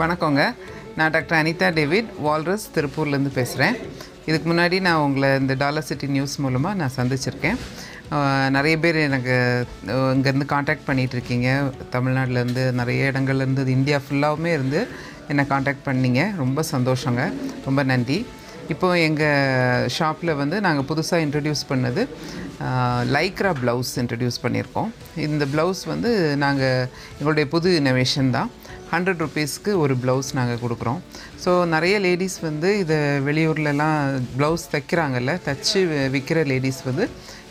வணக்கங்க. நான் doctor Anitha David walrus திருப்பூர்லேருந்து பேசுகிறேன் இதுக்கு முன்னாடி நான் உங்களை இந்த டாலர் சிட்டி நியூஸ் மூலமாக நான் சந்திச்சிருக்கேன். நிறைய பேர் எனக்கு இங்கேருந்து காண்டாக்ட் பண்ணிகிட்ருக்கீங்க தமிழ்நாட்டிலேருந்து நிறைய இடங்கள்லேருந்து இந்தியா ஃபுல்லாகவுமே இருந்து என்னை காண்டாக்ட் பண்ணீங்க. ரொம்ப சந்தோஷங்க. ரொம்ப நன்றி. இப்போ எங்கள் ஷாப்பில் வந்து நாங்கள் புதுசாக இன்ட்ரடியூஸ் பண்ணது லைக்ரா ப்ளவுஸ் இன்ட்ரடியூஸ் பண்ணியிருக்கோம். இந்த ப்ளவுஸ் வந்து நாங்கள் எங்களுடைய புது இனோவேஷன் தான். ஹண்ட்ரட் ருபீஸ்க்கு ஒரு ப்ளவுஸ் நாங்கள் கொடுக்குறோம். ஸோ நிறைய லேடிஸ் வந்து இதை வெளியூர்லலாம் ப்ளவுஸ் தைக்கிறாங்கல்ல தச்சு விற்கிற லேடிஸ் வந்து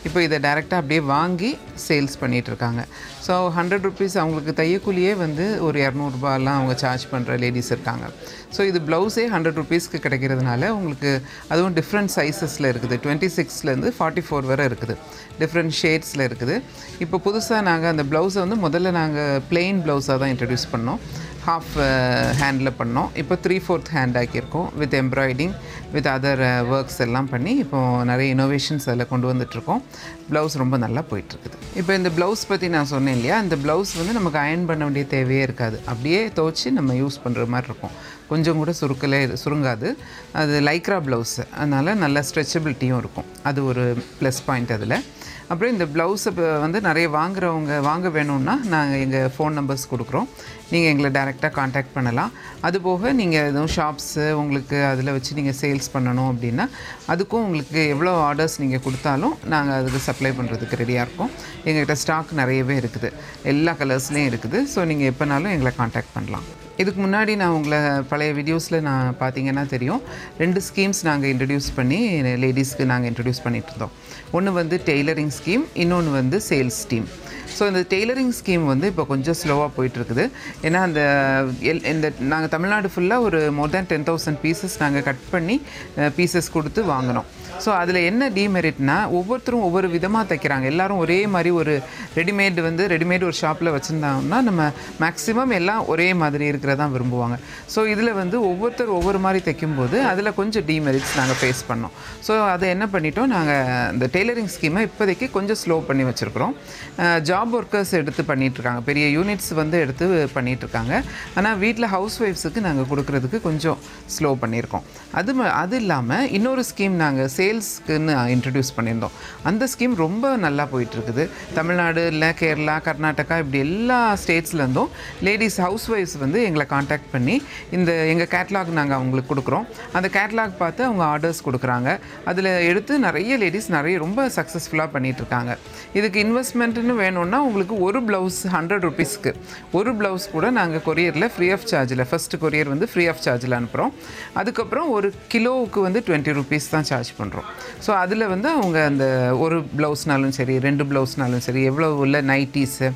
இப்போ இதை டைரெக்டாக அப்படியே வாங்கி சேல்ஸ் பண்ணிகிட்ருக்காங்க ஸோ ஹண்ட்ரட் ருபீஸ் அவங்களுக்கு தையக்கூலியே வந்து ஒரு இரநூறுபாலாம் அவங்க சார்ஜ் பண்ணுற லேடிஸ் இருக்காங்க. ஸோ இது ப்ளவுஸே ஹண்ட்ரட் ருபீஸ்க்கு கிடைக்கிறதுனால உங்களுக்கு அதுவும் டிஃப்ரெண்ட் சைஸஸில் இருக்குது. டுவெண்ட்டி சிக்ஸ்லேருந்து ஃபார்ட்டி ஃபோர் வரை இருக்குது. டிஃப்ரெண்ட் ஷேட்ஸில் இருக்குது. இப்போ புதுசாக நாங்கள் அந்த ப்ளவுஸை வந்து முதல்ல நாங்கள் பிளெயின் ப்ளவுஸாக தான் இன்ட்ரடியூஸ் பண்ணோம். ஹாஃப் ஹேண்டில் uh, பண்ணோம். இப்போ three fourth hand ஆக்கியிருக்கோம் with embroidering with other works எல்லாம் பண்ணி இப்போது நிறைய இனோவேஷன்ஸ் அதில் கொண்டு வந்துட்ருக்கோம் ப்ளவுஸ் ரொம்ப நல்லா போயிட்டுருக்குது. இப்போ இந்த ப்ளவுஸ் பற்றி நான் சொன்னேன் இல்லையா? இந்த ப்ளவுஸ் வந்து நமக்கு அயன் பண்ண வேண்டிய தேவையே இருக்காது. அப்படியே துவச்சி நம்ம யூஸ் பண்ணுற மாதிரி இருக்கும். கொஞ்சம் கூட சுருக்கலே சுருங்காது. அது லைக்ரா ப்ளவுஸு அதனால் நல்ல ஸ்ட்ரெச்சபிலிட்டியும் இருக்கும். அது ஒரு ப்ளஸ் பாயிண்ட் அதில். அப்புறம் இந்த ப்ளவுஸை வந்து நிறைய வாங்குறவங்க வாங்க வேணும்னா நாங்கள் எங்கள் ஃபோன் நம்பர்ஸ் கொடுக்குறோம். நீங்கள் எங்களை டைரெக்டாக காண்டாக்ட் பண்ணலாம். அதுபோக நீங்கள் எதுவும் ஷாப்ஸு உங்களுக்கு அதில் வச்சு நீங்கள் சேல்ஸ் பண்ணணும் அப்படின்னா அதுக்கும் உங்களுக்கு எவ்வளோ ஆர்டர்ஸ் நீங்கள் கொடுத்தாலும் நாங்கள் அதுக்கு சப்ளை பண்ணுறதுக்கு ரெடியாக இருக்கோம் எங்கள்கிட்ட ஸ்டாக் நிறையவே இருக்குது. எல்லா கலர்ஸ்லேயும் இருக்குது. ஸோ நீங்கள் எப்போனாலும் எங்களை காண்டாக்ட் பண்ணலாம். இதுக்கு முன்னாடி நான் உங்களை பழைய வீடியோஸில் நான் பார்த்தீங்கன்னா தெரியும். ரெண்டு ஸ்கீம்ஸ் நாங்கள் இன்ட்ரடியூஸ் பண்ணி லேடிஸ்க்கு நாங்கள் இன்ட்ரடியூஸ் பண்ணிகிட்டு இருந்தோம். ஒன்று வந்து டெய்லரிங் ஸ்கீம் இன்னொன்று வந்து சேல்ஸ் ஸ்கீம் ஸோ இந்த டெய்லரிங் ஸ்கீம் வந்து இப்போ கொஞ்சம் ஸ்லோவாக போயிட்டுருக்குது. ஏன்னா அந்த எல் இந்த நாங்கள் தமிழ்நாடு ஃபுல்லாக ஒரு more than ten thousand pieces நாங்கள் கட் பண்ணி பீசஸ் கொடுத்து வாங்கினோம் ஸோ அதில் என்ன டிமெரிட்னா ஒவ்வொருத்தரும் ஒவ்வொரு விதமாக தைக்கிறாங்க. எல்லாரும் ஒரே மாதிரி ஒரு ரெடிமேட் வந்து ரெடிமேட் ஒரு ஷாப்பில் வச்சுருந்தாங்கன்னா நம்ம மேக்ஸிமம் எல்லாம் ஒரே மாதிரி இருக்கிறதா விரும்புவாங்க. ஸோ இதில் வந்து ஒவ்வொருத்தர் ஒவ்வொரு மாதிரி தைக்கும்போது அதில் கொஞ்சம் டிமெரிட்ஸ் நாங்கள் ஃபேஸ் பண்ணோம். ஸோ அதை என்ன பண்ணிட்டோம்? நாங்கள் இந்த டெய்லரிங் ஸ்கீமை இப்போதைக்கு கொஞ்சம் ஸ்லோ பண்ணி வச்சுருக்குறோம். ஜாப் ஒர்க்கர்ஸ் எடுத்து பண்ணிகிட்ருக்காங்க பெரிய யூனிட்ஸ் வந்து எடுத்து பண்ணிகிட்ருக்காங்க ஆனால் வீட்டில் ஹவுஸ் ஒய்ஃப்ஸுக்கு நாங்கள் கொடுக்குறதுக்கு கொஞ்சம் ஸ்லோ பண்ணியிருக்கோம் அது ம- அது இல்லாமல் இன்னொரு ஸ்கீம் நாங்கள் சேல்ஸ்க்குன்னு இன்ட்ரடியூஸ் பண்ணியிருந்தோம். அந்த ஸ்கீம் ரொம்ப நல்லா போயிட்டுருக்குது. தமிழ்நாடு இல்லை கேரளா கர்நாடகா இப்படி எல்லா ஸ்டேட்ஸ்லேருந்தும் லேடிஸ் ஹவுஸ் ஒய்ஃப்ஸ் வந்து எங்களை காண்டாக்ட் பண்ணி இந்த எங்கள் கேட்லாக் நாங்கள் அவங்களுக்கு கொடுக்குறோம். அந்த கேட்லாக் பார்த்து அவங்க ஆர்டர்ஸ் கொடுக்குறாங்க. அதில் எடுத்து நிறைய லேடிஸ் நிறைய ரொம்ப சக்ஸஸ்ஃபுல்லாக பண்ணிகிட்ருக்காங்க இதுக்கு இன்வெஸ்ட்மெண்ட்டுன்னு வேணும்னா உங்களுக்கு ஒரு ப்ளவுஸ் ஹண்ட்ரட் ருபீஸ்க்கு ஒரு ப்ளவுஸ் கூட நாங்கள் கொரியரில் ஃப்ரீ ஆஃப் சார்ஜில் ஃபஸ்ட்டு கொரியர் வந்து ஃப்ரீ ஆஃப் சார்ஜில் அனுப்புகிறோம் அதுக்கப்புறம் ஒரு கிலோவுக்கு வந்து டுவெண்ட்டி ருபீஸ் தான் சார்ஜ் பண்ணுறோம் ஸோ அதில் வந்து அவங்க அந்த ஒரு ப்ளவுஸ்னாலும் சரி ரெண்டு ப்ளவுஸ்னாலும் சரி எவ்வளோ உள்ள நைட்டிஸு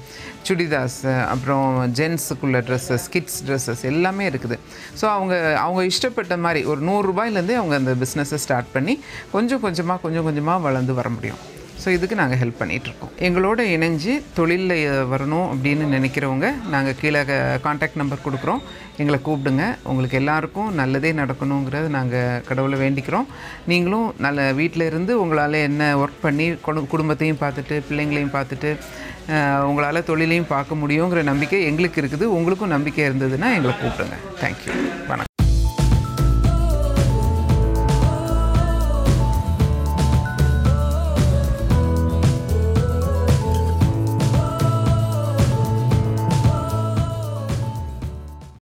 சுடிதாஸு அப்புறம் ஜென்ஸுக்குள்ள ட்ரெஸ்ஸஸ் கிட்ஸ் ட்ரெஸ்ஸஸ் எல்லாமே இருக்குது. ஸோ அவங்க அவங்க இஷ்டப்பட்ட மாதிரி ஒரு நூறுரூபாயிலேருந்தே அவங்க அந்த பிஸ்னஸை ஸ்டார்ட் பண்ணி கொஞ்சம் கொஞ்சமாக கொஞ்சம் கொஞ்சமாக வளர்ந்து வர முடியும். ஸோ இதுக்கு நாங்கள் ஹெல்ப் பண்ணிகிட்ருக்கோம் எங்களோட இணைஞ்சு தொழிலில் வரணும் அப்படின்னு நினைக்கிறவங்க நாங்கள் கீழே காண்டாக்ட் நம்பர் கொடுக்குறோம். எங்களை கூப்பிடுங்க. உங்களுக்கு எல்லாருக்கும் நல்லதே நடக்கணுங்கிறத நாங்கள் கடவுளை வேண்டிக்கிறோம். நீங்களும் நல்ல வீட்டில் இருந்து உங்களால் என்ன ஒர்க் பண்ணி குடும்பத்தையும் பார்த்துட்டு பிள்ளைங்களையும் பார்த்துட்டு உங்களால் தொழிலையும் பார்க்க முடியுங்கிற நம்பிக்கை எங்களுக்கு இருக்குது. உங்களுக்கும் நம்பிக்கை இருந்ததுன்னா எங்களை கூப்பிடுங்க. தேங்க்யூ வணக்கம்.